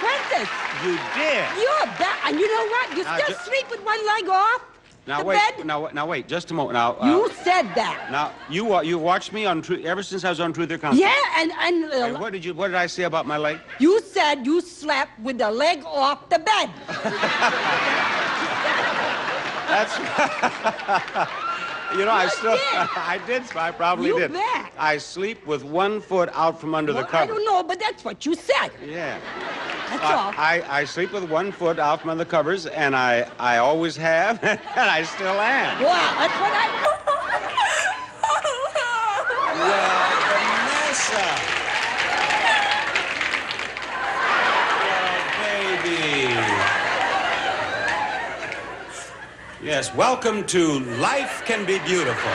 consequences. You did. You're bad. And you know what? You Now, still sleep with one leg off Now the wait. bed? Now now wait. Just a moment. Now. uh, You said that. Now you wa- you watched me on Truth ever since I was on Truth or Consequences. Yeah, and, and, uh, And what did you what did I say about my leg? you said you slept with the leg off the bed. That's. you know, I still. did. I did. I probably You did. bet. I sleep with one foot out from under Well, the I cover. don't know, but that's what you said. Yeah. That's Uh, all. I, I sleep with one foot out from under the covers, and I, I always have, and I still am. Wow, that's what I. Well, Vanessa. Well, baby. Yes, welcome to Life Can Be Beautiful.